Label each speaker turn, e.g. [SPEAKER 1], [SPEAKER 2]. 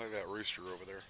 [SPEAKER 1] Look at that rooster over there.